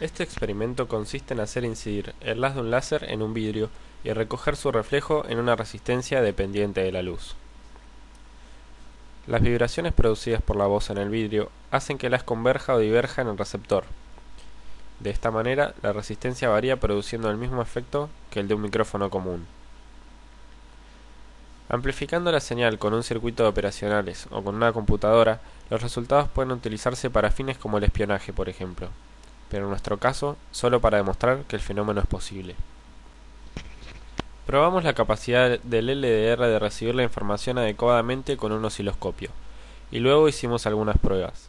Este experimento consiste en hacer incidir el haz de un láser en un vidrio y recoger su reflejo en una resistencia dependiente de la luz. Las vibraciones producidas por la voz en el vidrio hacen que el haz converja o diverja en el receptor. De esta manera, la resistencia varía produciendo el mismo efecto que el de un micrófono común. Amplificando la señal con un circuito de operacionales o con una computadora, los resultados pueden utilizarse para fines como el espionaje, por ejemplo pero en nuestro caso solo para demostrar que el fenómeno es posible. Probamos la capacidad del LDR de recibir la información adecuadamente con un osciloscopio, y luego hicimos algunas pruebas.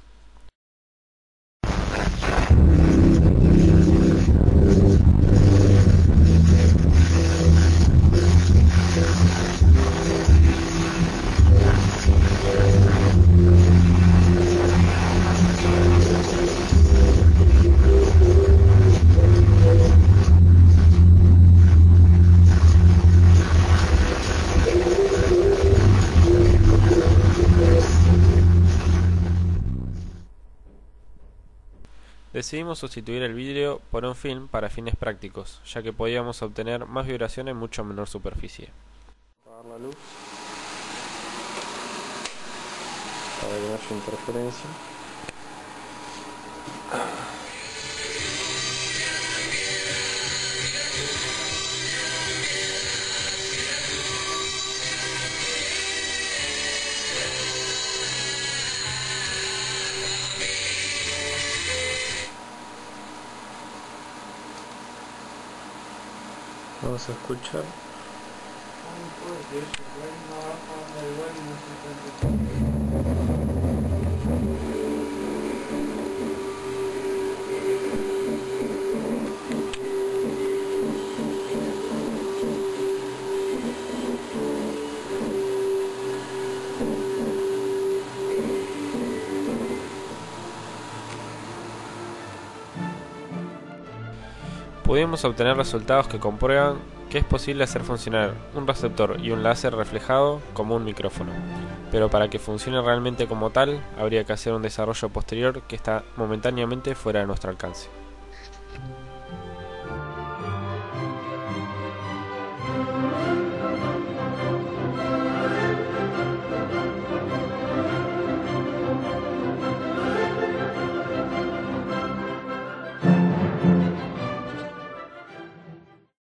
Decidimos sustituir el vidrio por un film para fines prácticos, ya que podíamos obtener más vibración en mucho menor superficie. Apagar la luz para interferencia. Vamos a escuchar. Pudimos obtener resultados que comprueban que es posible hacer funcionar un receptor y un láser reflejado como un micrófono, pero para que funcione realmente como tal habría que hacer un desarrollo posterior que está momentáneamente fuera de nuestro alcance.